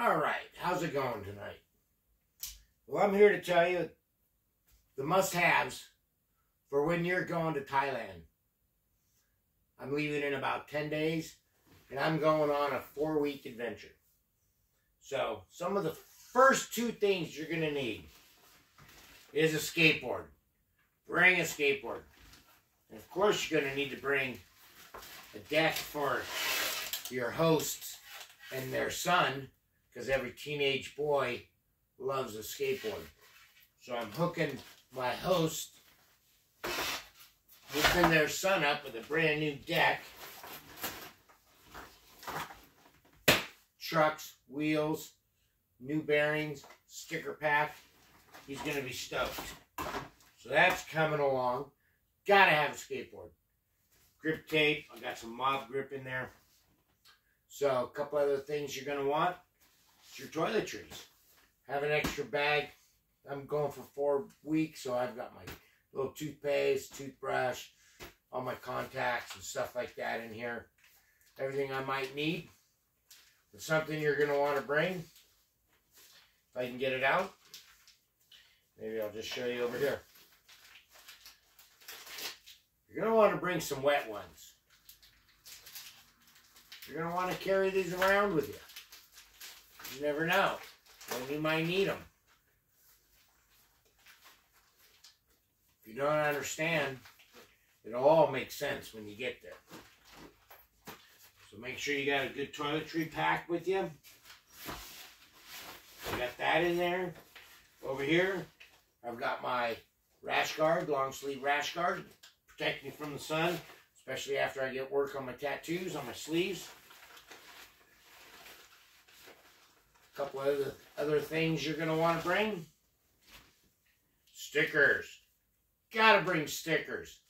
All right, how's it going tonight? Well, I'm here to tell you the must haves for when you're going to Thailand. I'm leaving in about 10 days and I'm going on a four week adventure. So, some of the first two things you're going to need is a skateboard. Bring a skateboard. And of course, you're going to need to bring a deck for your hosts and their son because every teenage boy loves a skateboard. So I'm hooking my host, hooking their son up with a brand new deck, trucks, wheels, new bearings, sticker pack. He's going to be stoked. So that's coming along. Gotta have a skateboard. Grip tape. I got some mob grip in there. So a couple other things you're going to want. Your toiletries. Have an extra bag. I'm going for four weeks, so I've got my little toothpaste, toothbrush, all my contacts and stuff like that in here. Everything I might need. It's something you're going to want to bring. If I can get it out. Maybe I'll just show you over here. You're going to want to bring some wet ones. You're going to want to carry these around with you. You never know when you might need them. If you don't understand, it'll all makes sense when you get there. So make sure you got a good toiletry pack with you. I got that in there. Over here, I've got my rash guard, long sleeve rash guard, protect me from the sun, especially after I get work on my tattoos on my sleeves. A couple other other things you're gonna want to bring. Stickers. Gotta bring stickers.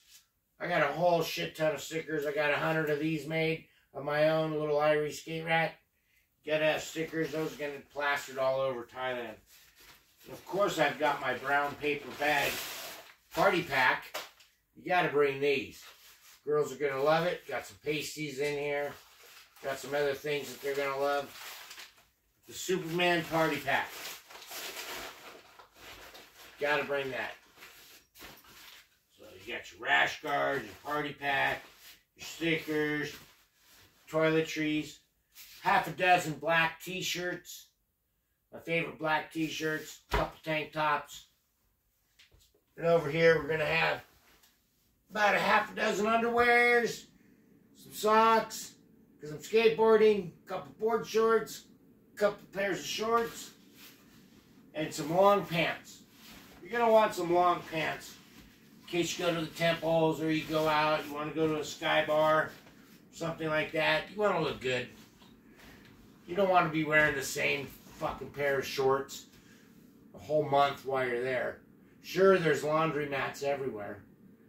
I got a whole shit ton of stickers. I got a hundred of these made of my own little Irie skate rat. Gotta have stickers. Those are gonna plastered all over Thailand. And of course, I've got my brown paper bag party pack. You gotta bring these. Girls are gonna love it. Got some pasties in here. Got some other things that they're gonna love. The Superman party pack. Gotta bring that. So you got your rash guard, your party pack, your stickers, toiletries, half a dozen black t-shirts, my favorite black t-shirts, couple tank tops. And over here we're gonna have about a half a dozen underwears, some socks, because I'm skateboarding, a couple board shorts, couple pairs of shorts, and some long pants. You're going to want some long pants in case you go to the temples or you go out, you want to go to a sky bar, something like that. You want to look good. You don't want to be wearing the same fucking pair of shorts a whole month while you're there. Sure, there's laundry mats everywhere,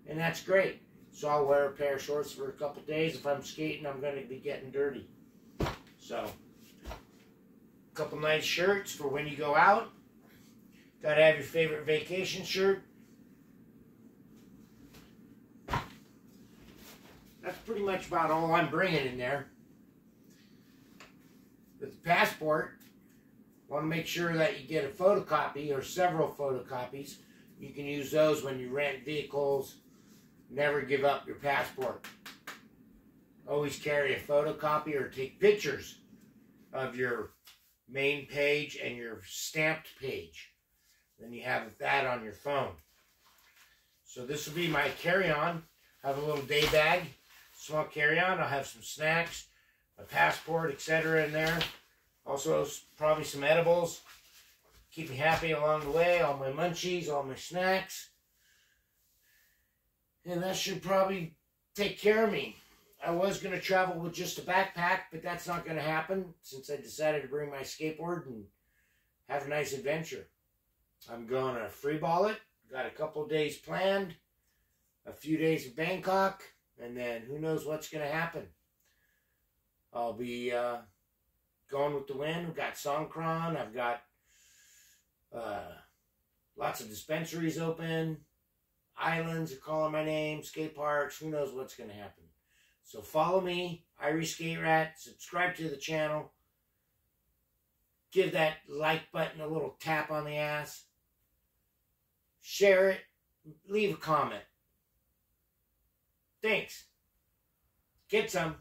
and that's great. So I'll wear a pair of shorts for a couple days. If I'm skating, I'm going to be getting dirty. So, couple nice shirts for when you go out. Got to have your favorite vacation shirt. That's pretty much about all I'm bringing in there. With the passport, want to make sure that you get a photocopy or several photocopies. You can use those when you rent vehicles. Never give up your passport. Always carry a photocopy or take pictures of your main page and your stamped page. Then you have that on your phone. So this will be my carry-on. Have a little day bag, small carry-on. I'll have some snacks, my passport, etc. in there. Also, probably some edibles. Keep me happy along the way. All my munchies, all my snacks. And that should probably take care of me. I was going to travel with just a backpack, but that's not going to happen since I decided to bring my skateboard and have a nice adventure. I'm going to freeball it. Got a couple days planned, a few days in Bangkok, and then who knows what's going to happen. I'll be uh, going with the wind. We've got Songkran. I've got uh, lots of dispensaries open. Islands are calling my name. Skate parks. Who knows what's going to happen. So follow me, Irie Skate Rat. Subscribe to the channel. give that like button a little tap on the ass. Share it. Leave a comment. Thanks. Get some.